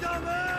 dumbass!